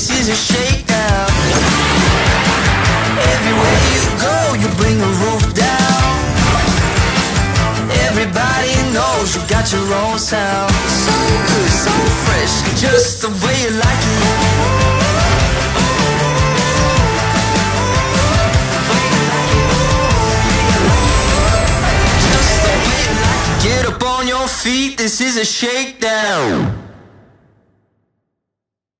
this is a shakedown. Everywhere you go, you bring the roof down. Everybody knows you got your own sound. So good, so fresh, just the way you like it. On your feet, this is a shakedown.